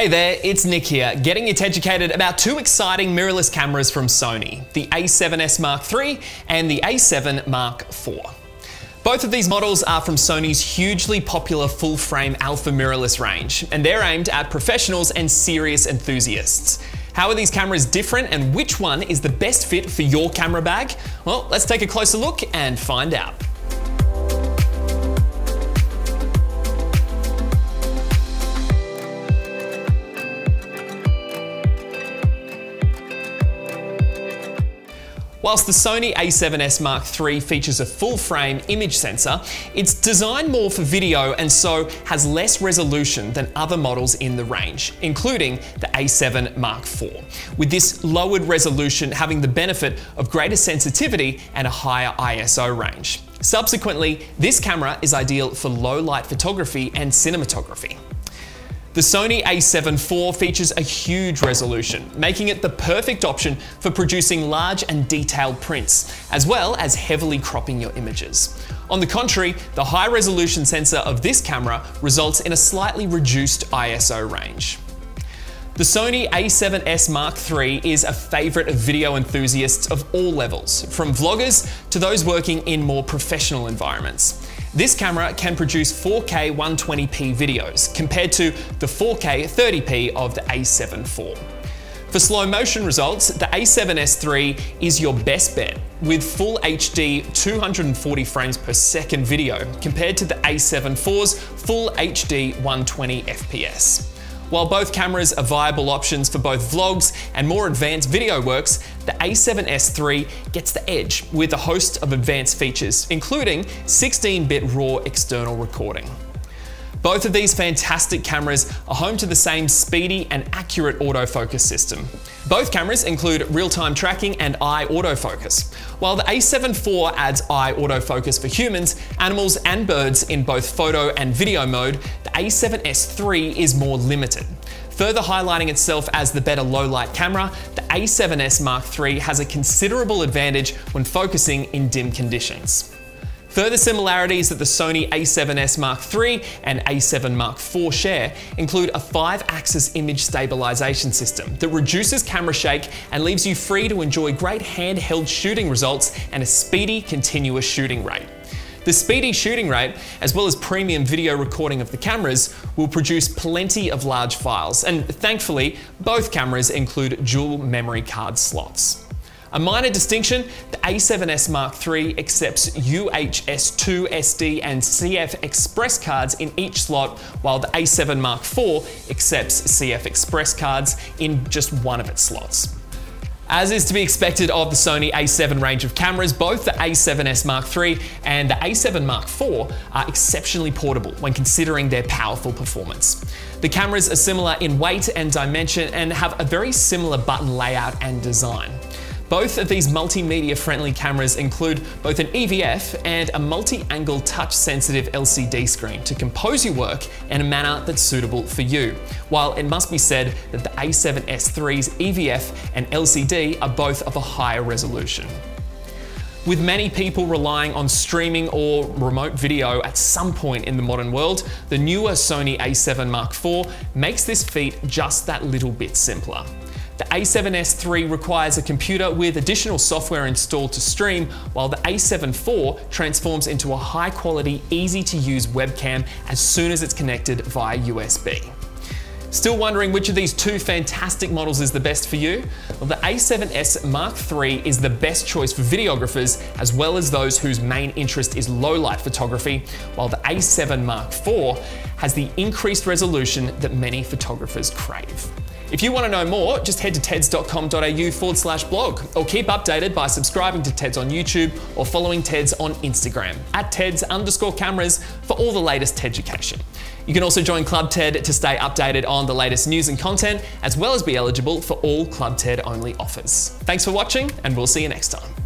Hey there, it's Nick here, getting you educated about two exciting mirrorless cameras from Sony, the a7S Mark III and the a7 Mark IV. Both of these models are from Sony's hugely popular full frame alpha mirrorless range, and they're aimed at professionals and serious enthusiasts. How are these cameras different and which one is the best fit for your camera bag? Well, let's take a closer look and find out. Whilst the Sony a7S Mark III features a full frame image sensor, it's designed more for video and so has less resolution than other models in the range, including the a7 Mark IV, with this lowered resolution having the benefit of greater sensitivity and a higher ISO range. Subsequently, this camera is ideal for low light photography and cinematography. The Sony a7 IV features a huge resolution, making it the perfect option for producing large and detailed prints, as well as heavily cropping your images. On the contrary, the high resolution sensor of this camera results in a slightly reduced ISO range. The Sony a7S Mark III is a favourite of video enthusiasts of all levels, from vloggers to those working in more professional environments. This camera can produce 4K 120p videos compared to the 4K 30p of the a7 IV. For slow motion results, the a7S III is your best bet with full HD 240 frames per second video compared to the a7 IV's full HD 120 FPS. While both cameras are viable options for both vlogs and more advanced video works, the a7S III gets the edge with a host of advanced features, including 16-bit RAW external recording. Both of these fantastic cameras are home to the same speedy and accurate autofocus system. Both cameras include real-time tracking and eye autofocus. While the a7 IV adds eye autofocus for humans, animals and birds in both photo and video mode, the a7S III is more limited. Further highlighting itself as the better low light camera, the a7S Mark III has a considerable advantage when focusing in dim conditions. Further similarities that the Sony a7S Mark III and a7 Mark IV share include a 5-axis image stabilization system that reduces camera shake and leaves you free to enjoy great handheld shooting results and a speedy, continuous shooting rate. The speedy shooting rate, as well as premium video recording of the cameras, will produce plenty of large files, and thankfully, both cameras include dual memory card slots. A minor distinction, the A7S Mark III accepts UHS-2 SD and CF Express cards in each slot, while the A7 Mark IV accepts CF Express cards in just one of its slots. As is to be expected of the Sony a7 range of cameras, both the a7S Mark III and the a7 Mark IV are exceptionally portable when considering their powerful performance. The cameras are similar in weight and dimension and have a very similar button layout and design. Both of these multimedia friendly cameras include both an EVF and a multi-angle touch sensitive LCD screen to compose your work in a manner that's suitable for you. While it must be said that the a7S III's EVF and LCD are both of a higher resolution. With many people relying on streaming or remote video at some point in the modern world, the newer Sony a7 Mark IV makes this feat just that little bit simpler. The a7S III requires a computer with additional software installed to stream, while the a7 IV transforms into a high quality, easy to use webcam as soon as it's connected via USB. Still wondering which of these two fantastic models is the best for you? Well, the A7S Mark III is the best choice for videographers as well as those whose main interest is low light photography, while the A7 Mark IV has the increased resolution that many photographers crave. If you want to know more, just head to teds.com.au forward slash blog or keep updated by subscribing to TEDS on YouTube or following TEDS on Instagram at TEDS underscore cameras for all the latest Ted education. You can also join Club TED to stay updated on the latest news and content, as well as be eligible for all Club TED only offers. Thanks for watching, and we'll see you next time.